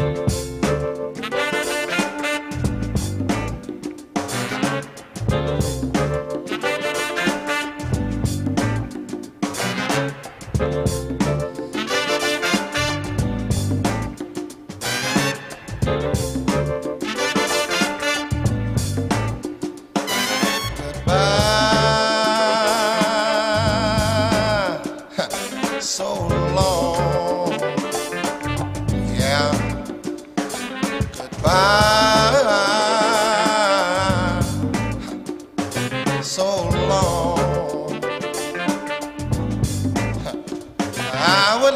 So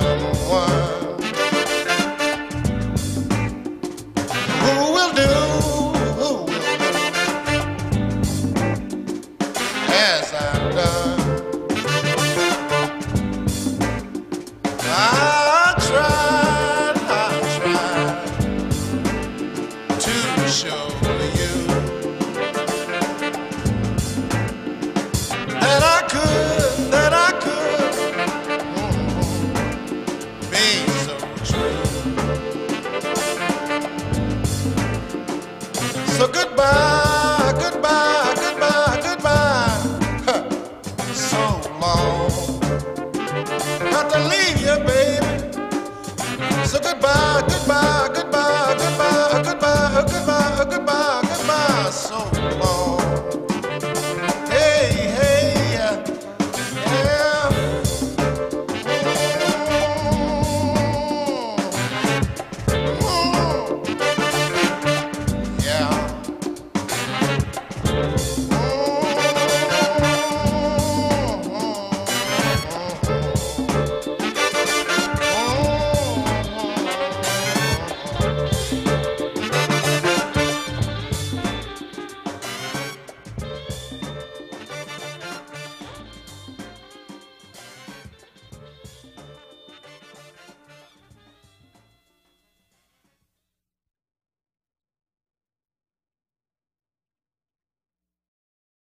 goodbye.